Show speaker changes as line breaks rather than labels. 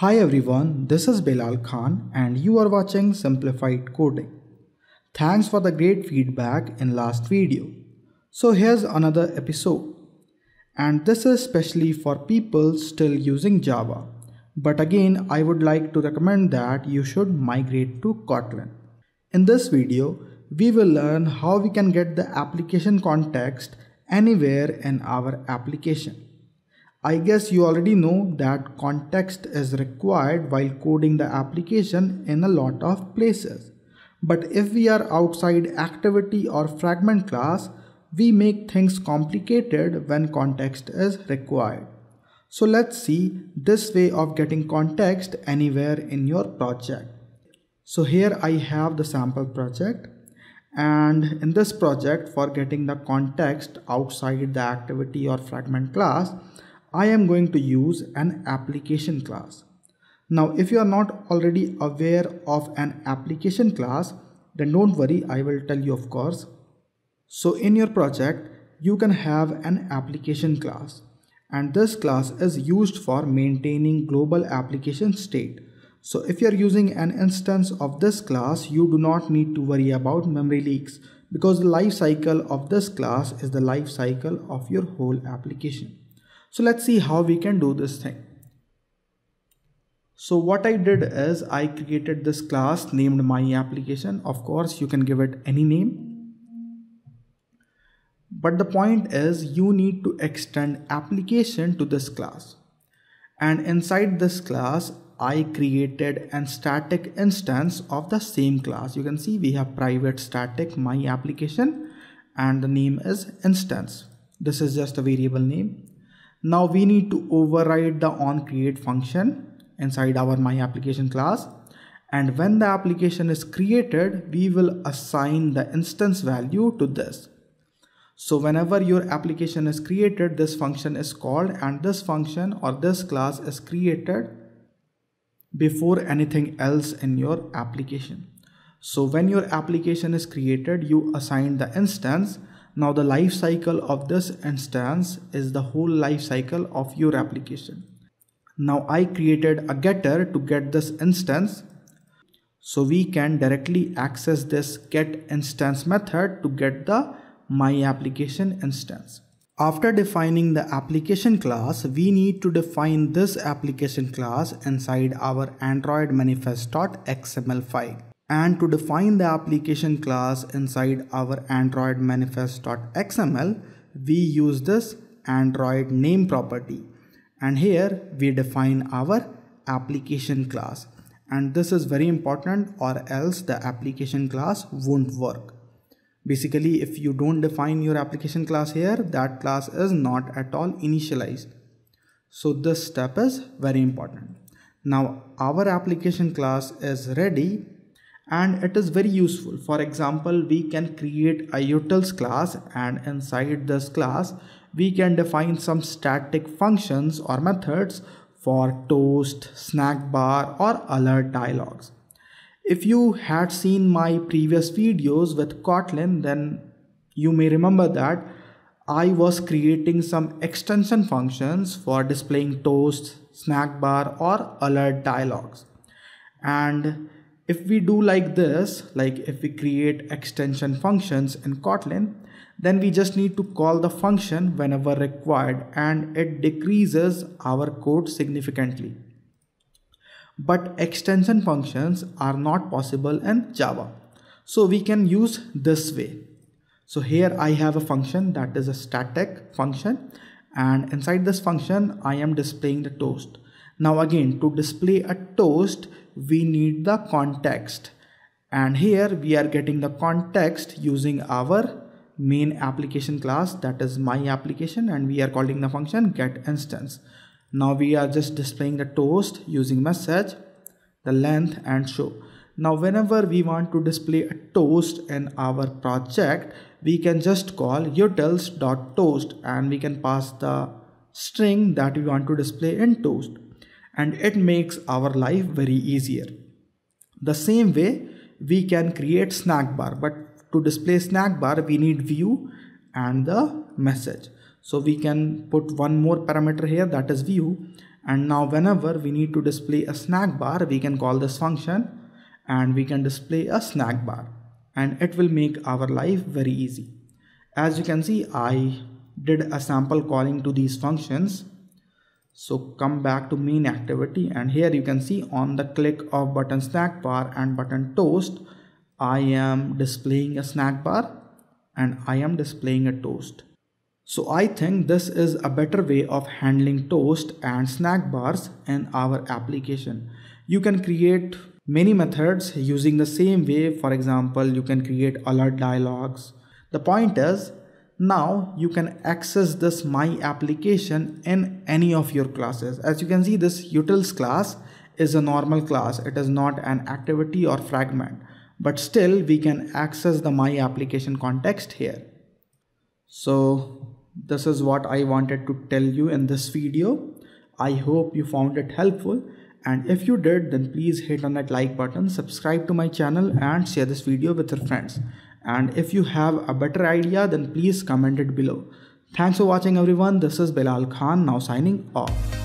Hi everyone, this is Belal Khan and you are watching Simplified Coding. Thanks for the great feedback in last video. So here's another episode. And this is specially for people still using Java. But again, I would like to recommend that you should migrate to Kotlin. In this video, we will learn how we can get the application context anywhere in our application. I guess you already know that context is required while coding the application in a lot of places. But if we are outside activity or fragment class, we make things complicated when context is required. So let's see this way of getting context anywhere in your project. So here I have the sample project and in this project for getting the context outside the activity or fragment class, I am going to use an application class. Now, if you are not already aware of an application class, then don't worry, I will tell you of course. So in your project, you can have an application class and this class is used for maintaining global application state. So if you are using an instance of this class, you do not need to worry about memory leaks because the life cycle of this class is the life cycle of your whole application. So let's see how we can do this thing. So what I did is I created this class named my application. Of course, you can give it any name. But the point is you need to extend application to this class. And inside this class, I created an static instance of the same class. You can see we have private static my application and the name is instance. This is just a variable name now we need to override the onCreate function inside our my application class. And when the application is created we will assign the instance value to this. So whenever your application is created this function is called and this function or this class is created before anything else in your application. So when your application is created you assign the instance now the life cycle of this instance is the whole life cycle of your application. Now I created a getter to get this instance. So we can directly access this get instance method to get the my application instance. After defining the application class, we need to define this application class inside our android manifest.xml file and to define the application class inside our android manifest.xml we use this android name property. And here we define our application class. And this is very important or else the application class won't work. Basically if you don't define your application class here that class is not at all initialized. So this step is very important. Now our application class is ready and it is very useful. For example, we can create a utils class and inside this class, we can define some static functions or methods for toast, snack bar or alert dialogues. If you had seen my previous videos with Kotlin, then you may remember that I was creating some extension functions for displaying toast, snack bar or alert dialogues. And if we do like this, like if we create extension functions in Kotlin, then we just need to call the function whenever required and it decreases our code significantly. But extension functions are not possible in Java. So we can use this way. So here I have a function that is a static function and inside this function I am displaying the toast. Now again to display a toast we need the context. And here we are getting the context using our main application class that is my application and we are calling the function get instance. Now we are just displaying the toast using message the length and show. Now whenever we want to display a toast in our project we can just call utils.toast and we can pass the string that we want to display in toast and it makes our life very easier. The same way we can create snack bar but to display snack bar we need view and the message. So we can put one more parameter here that is view and now whenever we need to display a snack bar we can call this function and we can display a snack bar and it will make our life very easy as you can see I did a sample calling to these functions so come back to main activity and here you can see on the click of button snack bar and button toast I am displaying a snack bar and I am displaying a toast. So I think this is a better way of handling toast and snack bars in our application. You can create many methods using the same way. For example, you can create alert dialogues. The point is now you can access this my application in any of your classes. As you can see this utils class is a normal class. It is not an activity or fragment. But still we can access the my application context here. So this is what i wanted to tell you in this video. I hope you found it helpful. And if you did then please hit on that like button subscribe to my channel and share this video with your friends and if you have a better idea then please comment it below. Thanks for watching everyone. This is belal khan now signing off